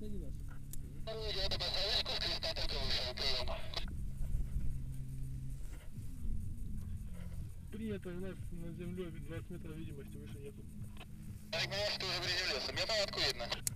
Снайди нас. Принято, у нас на землей 20 метров видимости выше нету. Так, меня что уже приземлился, мне палатку видно.